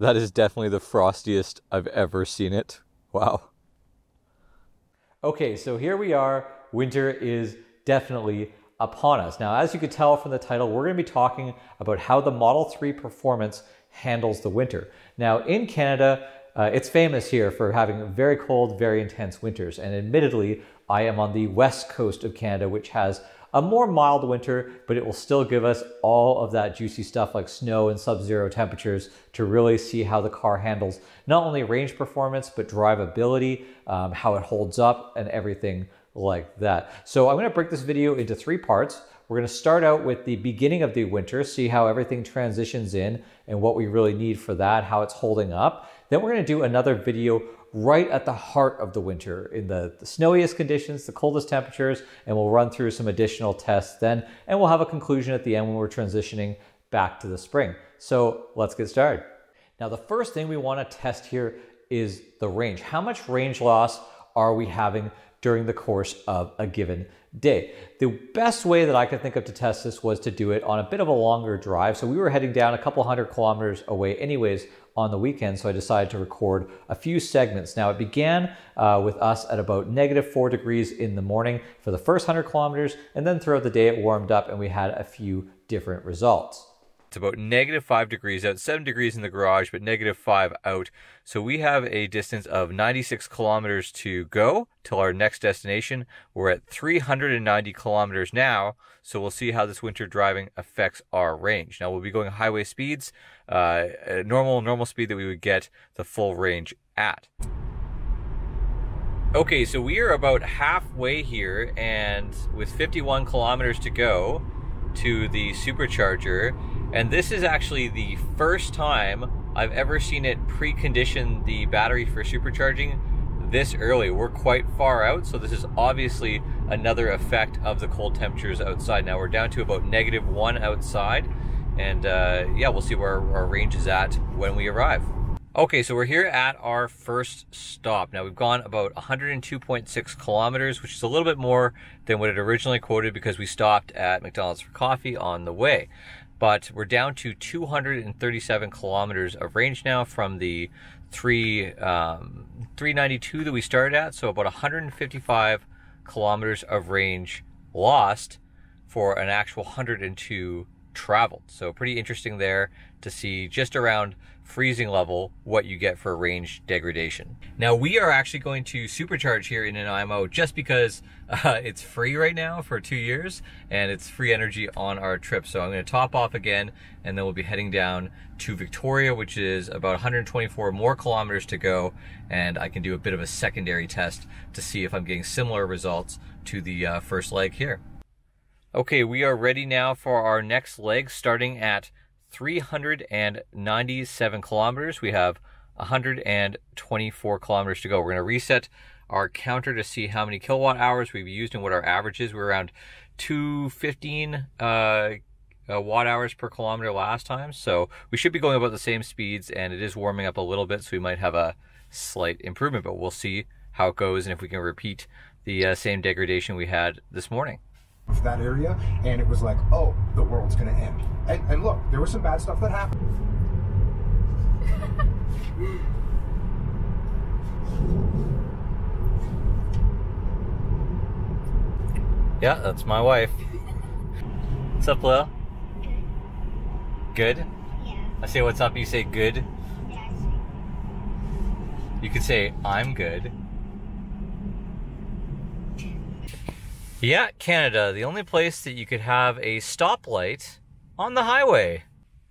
That is definitely the frostiest I've ever seen it. Wow. Okay, so here we are. Winter is definitely upon us. Now, as you could tell from the title, we're going to be talking about how the Model 3 performance handles the winter. Now, in Canada, uh, it's famous here for having very cold, very intense winters. And admittedly, I am on the west coast of Canada, which has a more mild winter, but it will still give us all of that juicy stuff like snow and sub-zero temperatures to really see how the car handles not only range performance, but drivability, um, how it holds up and everything like that. So I'm gonna break this video into three parts. We're gonna start out with the beginning of the winter, see how everything transitions in and what we really need for that, how it's holding up. Then we're gonna do another video right at the heart of the winter in the, the, snowiest conditions, the coldest temperatures, and we'll run through some additional tests then, and we'll have a conclusion at the end when we're transitioning back to the spring. So let's get started. Now, the first thing we wanna test here is the range. How much range loss are we having during the course of a given day. The best way that I could think of to test this was to do it on a bit of a longer drive. So we were heading down a couple hundred kilometers away anyways on the weekend, so I decided to record a few segments. Now it began uh, with us at about negative four degrees in the morning for the first 100 kilometers, and then throughout the day it warmed up and we had a few different results. It's about negative five degrees out, seven degrees in the garage, but negative five out. So we have a distance of 96 kilometers to go till our next destination. We're at 390 kilometers now, so we'll see how this winter driving affects our range. Now we'll be going highway speeds, uh, normal normal speed that we would get the full range at. Okay, so we are about halfway here, and with 51 kilometers to go to the supercharger and this is actually the first time I've ever seen it precondition the battery for supercharging this early. We're quite far out, so this is obviously another effect of the cold temperatures outside. Now we're down to about negative one outside, and uh, yeah, we'll see where our range is at when we arrive. Okay, so we're here at our first stop. Now we've gone about 102.6 kilometers, which is a little bit more than what it originally quoted because we stopped at McDonald's for coffee on the way but we're down to 237 kilometers of range now from the three um, 392 that we started at. So about 155 kilometers of range lost for an actual 102 traveled. So pretty interesting there to see just around freezing level what you get for range degradation. Now we are actually going to supercharge here in Nanaimo just because uh, it's free right now for two years and it's free energy on our trip. So I'm going to top off again and then we'll be heading down to Victoria, which is about 124 more kilometers to go. And I can do a bit of a secondary test to see if I'm getting similar results to the uh, first leg here. Okay, we are ready now for our next leg starting at 397 kilometers. We have 124 kilometers to go. We're going to reset our counter to see how many kilowatt hours we've used and what our average is. We're around 215 uh, uh, watt hours per kilometer last time. So we should be going about the same speeds and it is warming up a little bit. So we might have a slight improvement, but we'll see how it goes and if we can repeat the uh, same degradation we had this morning that area, and it was like, oh, the world's going to end. And, and look, there was some bad stuff that happened. yeah, that's my wife. What's up, Lil? Good? Yeah. I say what's up, you say good. Yes. You could say I'm good. Yeah, Canada, the only place that you could have a stoplight on the highway.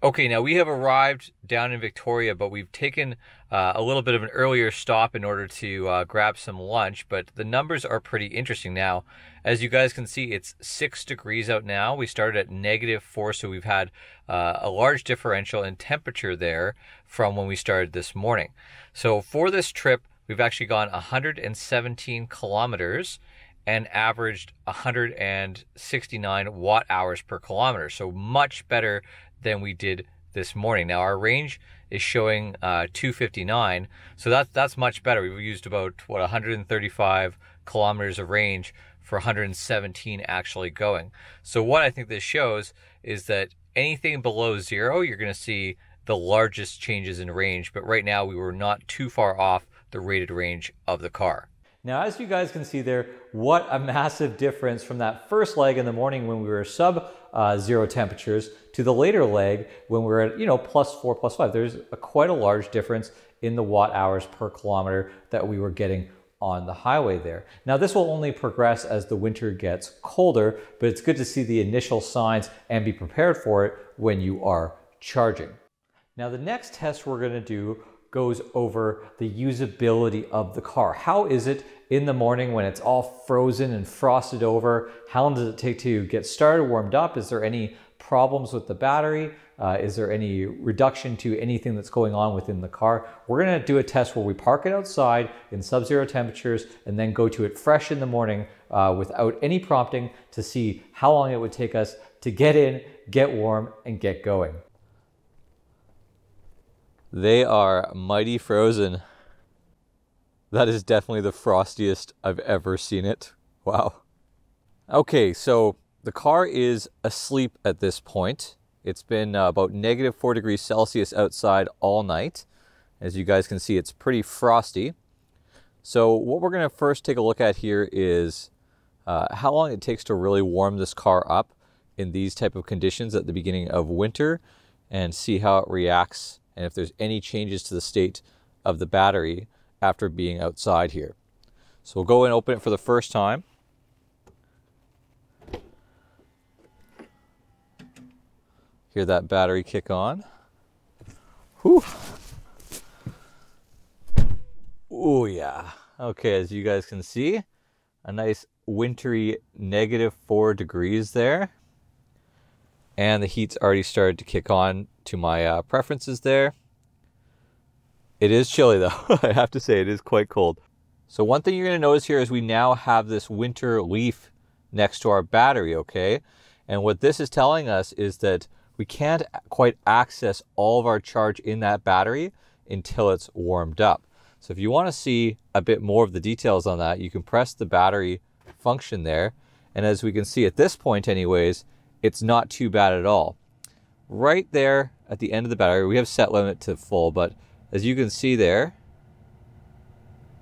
Okay, now we have arrived down in Victoria, but we've taken uh, a little bit of an earlier stop in order to uh, grab some lunch. But the numbers are pretty interesting now. As you guys can see, it's six degrees out now. We started at negative four, so we've had uh, a large differential in temperature there from when we started this morning. So for this trip, we've actually gone 117 kilometers and averaged 169 watt hours per kilometer. So much better than we did this morning. Now our range is showing uh, 259, so that's that's much better. We've used about what 135 kilometers of range for 117 actually going. So what I think this shows is that anything below zero, you're going to see the largest changes in range, but right now we were not too far off the rated range of the car. Now, as you guys can see there, what a massive difference from that first leg in the morning when we were sub uh, zero temperatures to the later leg when we are at, you know, plus four, plus five. There's a, quite a large difference in the watt hours per kilometer that we were getting on the highway there. Now this will only progress as the winter gets colder, but it's good to see the initial signs and be prepared for it when you are charging. Now the next test we're gonna do goes over the usability of the car. How is it in the morning when it's all frozen and frosted over? How long does it take to get started, warmed up? Is there any problems with the battery? Uh, is there any reduction to anything that's going on within the car? We're gonna do a test where we park it outside in sub-zero temperatures and then go to it fresh in the morning uh, without any prompting to see how long it would take us to get in, get warm, and get going. They are mighty frozen. That is definitely the frostiest I've ever seen it. Wow. Okay, so the car is asleep at this point. It's been uh, about negative 4 degrees Celsius outside all night. As you guys can see, it's pretty frosty. So what we're going to first take a look at here is uh, how long it takes to really warm this car up in these type of conditions at the beginning of winter and see how it reacts and if there's any changes to the state of the battery after being outside here. So we'll go and open it for the first time. Hear that battery kick on. Whew. Oh yeah. Okay, as you guys can see, a nice wintry negative four degrees there. And the heat's already started to kick on to my uh, preferences there. It is chilly though. I have to say it is quite cold. So one thing you're going to notice here is we now have this winter leaf next to our battery, okay? And what this is telling us is that we can't quite access all of our charge in that battery until it's warmed up. So if you want to see a bit more of the details on that, you can press the battery function there. And as we can see at this point anyways, it's not too bad at all. Right there at the end of the battery, we have set limit to full, but as you can see there,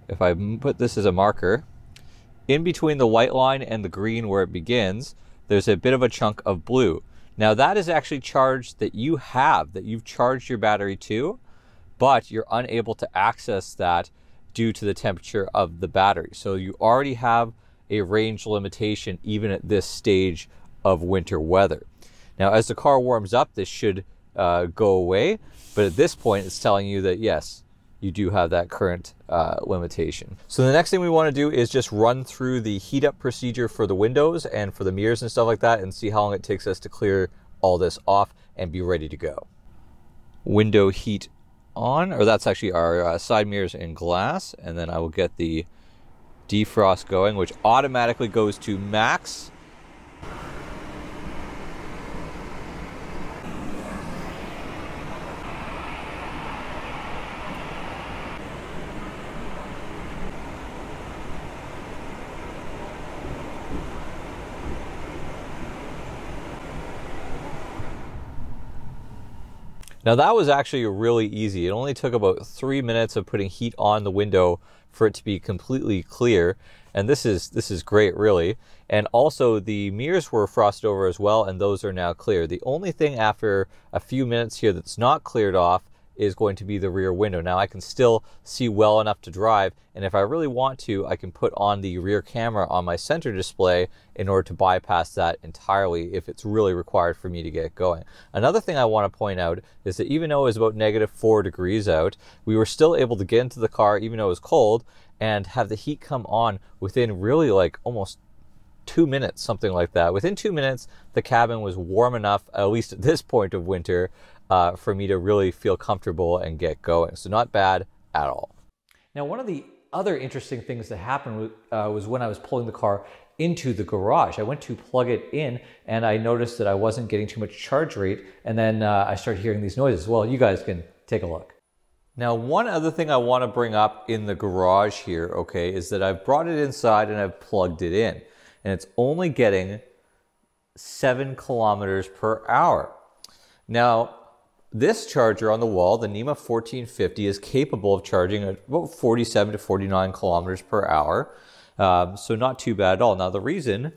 if I put this as a marker, in between the white line and the green where it begins, there's a bit of a chunk of blue. Now that is actually charge that you have, that you've charged your battery to, but you're unable to access that due to the temperature of the battery. So you already have a range limitation even at this stage of winter weather. Now as the car warms up, this should uh, go away, but at this point it's telling you that yes, you do have that current uh, limitation. So the next thing we want to do is just run through the heat up procedure for the windows and for the mirrors and stuff like that and see how long it takes us to clear all this off and be ready to go. Window heat on, or that's actually our uh, side mirrors and glass, and then I will get the defrost going, which automatically goes to max Now that was actually really easy. It only took about three minutes of putting heat on the window for it to be completely clear. And this is this is great, really. And also the mirrors were frosted over as well, and those are now clear. The only thing after a few minutes here that's not cleared off is going to be the rear window. Now I can still see well enough to drive, and if I really want to, I can put on the rear camera on my center display in order to bypass that entirely if it's really required for me to get going. Another thing I want to point out is that even though it was about negative four degrees out, we were still able to get into the car even though it was cold and have the heat come on within really like almost two minutes, something like that. Within two minutes, the cabin was warm enough, at least at this point of winter, uh, for me to really feel comfortable and get going. So not bad at all. Now, one of the other interesting things that happened uh, was when I was pulling the car into the garage. I went to plug it in and I noticed that I wasn't getting too much charge rate. And then uh, I started hearing these noises. Well, you guys can take a look. Now, one other thing I want to bring up in the garage here, okay, is that I've brought it inside and I've plugged it in. And it's only getting seven kilometers per hour. Now, this charger on the wall, the NEMA 1450, is capable of charging at about 47 to 49 kilometers per hour. Um, so not too bad at all. Now the reason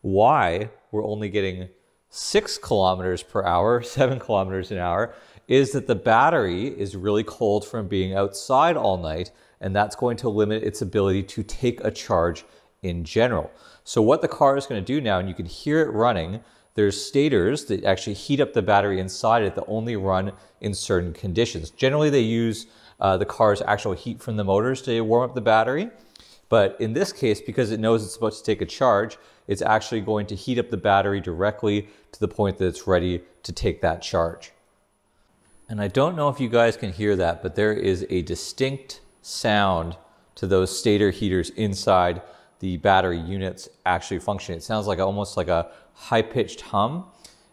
why we're only getting six kilometers per hour, seven kilometers an hour, is that the battery is really cold from being outside all night, and that's going to limit its ability to take a charge in general. So what the car is going to do now, and you can hear it running, there's stators that actually heat up the battery inside it that only run in certain conditions. Generally, they use uh, the car's actual heat from the motors to warm up the battery. But in this case, because it knows it's about to take a charge, it's actually going to heat up the battery directly to the point that it's ready to take that charge. And I don't know if you guys can hear that, but there is a distinct sound to those stator heaters inside the battery units actually function. It sounds like almost like a high-pitched hum,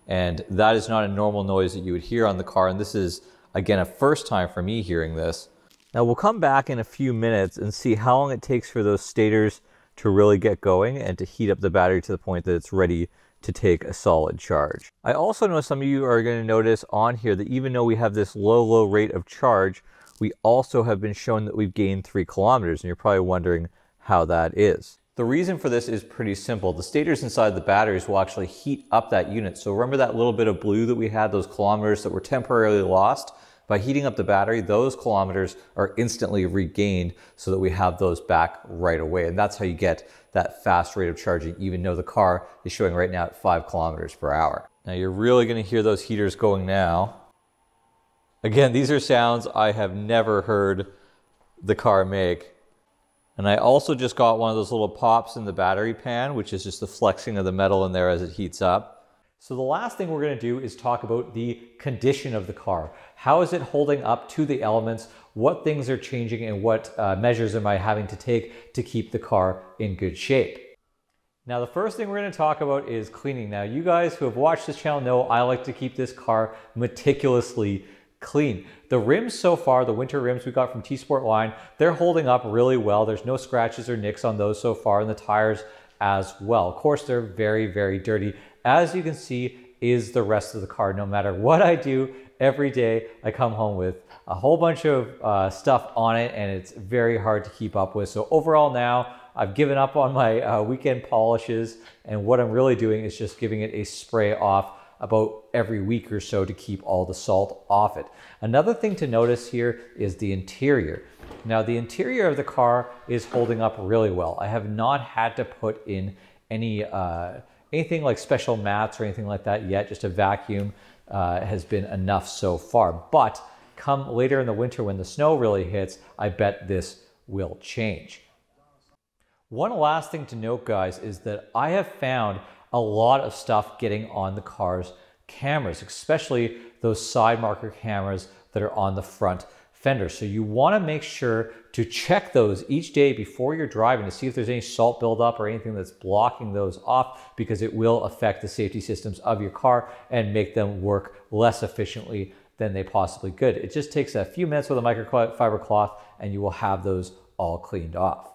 and that is not a normal noise that you would hear on the car. And this is, again, a first time for me hearing this. Now we'll come back in a few minutes and see how long it takes for those stators to really get going and to heat up the battery to the point that it's ready to take a solid charge. I also know some of you are going to notice on here that even though we have this low, low rate of charge, we also have been shown that we've gained three kilometers, and you're probably wondering how that is. The reason for this is pretty simple. The stators inside the batteries will actually heat up that unit. So remember that little bit of blue that we had, those kilometers that were temporarily lost? By heating up the battery, those kilometers are instantly regained so that we have those back right away. And that's how you get that fast rate of charging, even though the car is showing right now at five kilometers per hour. Now you're really gonna hear those heaters going now. Again, these are sounds I have never heard the car make. And I also just got one of those little pops in the battery pan, which is just the flexing of the metal in there as it heats up. So the last thing we're going to do is talk about the condition of the car. How is it holding up to the elements? What things are changing and what uh, measures am I having to take to keep the car in good shape? Now the first thing we're going to talk about is cleaning. Now you guys who have watched this channel know I like to keep this car meticulously clean. The rims so far, the winter rims we got from T Sportline, they're holding up really well. There's no scratches or nicks on those so far and the tires as well. Of course, they're very, very dirty as you can see, is the rest of the car. No matter what I do, every day I come home with a whole bunch of uh, stuff on it and it's very hard to keep up with. So overall now, I've given up on my uh, weekend polishes and what I'm really doing is just giving it a spray off about every week or so to keep all the salt off it. Another thing to notice here is the interior. Now the interior of the car is holding up really well. I have not had to put in any uh, anything like special mats or anything like that yet. Just a vacuum uh, has been enough so far. But come later in the winter when the snow really hits, I bet this will change. One last thing to note, guys, is that I have found a lot of stuff getting on the car's cameras, especially those side marker cameras that are on the front fender. So you wanna make sure to check those each day before you're driving to see if there's any salt buildup or anything that's blocking those off because it will affect the safety systems of your car and make them work less efficiently than they possibly could. It just takes a few minutes with a microfiber cloth and you will have those all cleaned off.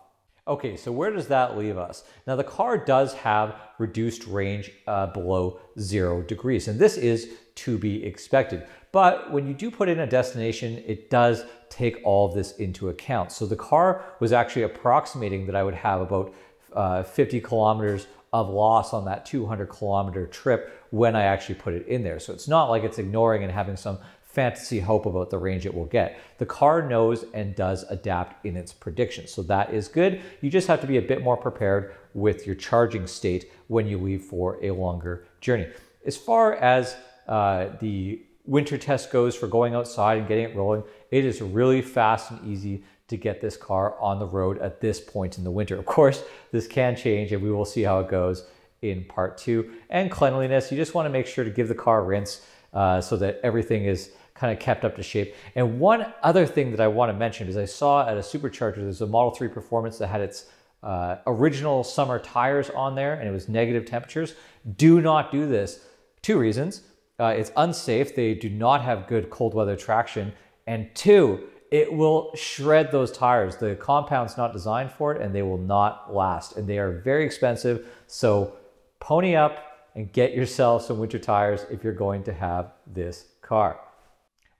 Okay, so where does that leave us? Now the car does have reduced range uh, below zero degrees, and this is to be expected. But when you do put in a destination, it does take all of this into account. So the car was actually approximating that I would have about uh, 50 kilometers of loss on that 200 kilometer trip when I actually put it in there. So it's not like it's ignoring and having some fantasy hope about the range it will get. The car knows and does adapt in its predictions. So that is good. You just have to be a bit more prepared with your charging state when you leave for a longer journey. As far as uh, the winter test goes for going outside and getting it rolling, it is really fast and easy to get this car on the road at this point in the winter. Of course, this can change and we will see how it goes in part two. And cleanliness, you just wanna make sure to give the car a rinse uh, so that everything is kind of kept up to shape. And one other thing that I wanna mention is I saw at a supercharger, there's a Model 3 Performance that had its uh, original summer tires on there and it was negative temperatures. Do not do this. Two reasons. Uh, it's unsafe. They do not have good cold weather traction. And two, it will shred those tires. The compound's not designed for it and they will not last. And they are very expensive. So pony up and get yourself some winter tires if you're going to have this car.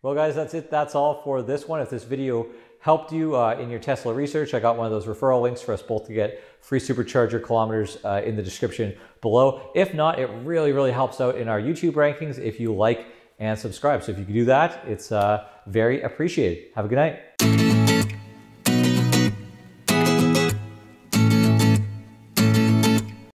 Well, guys, that's it. That's all for this one. If this video helped you uh, in your Tesla research, I got one of those referral links for us both to get free supercharger kilometers uh, in the description below. If not, it really, really helps out in our YouTube rankings if you like and subscribe. So if you could do that, it's uh, very appreciated. Have a good night.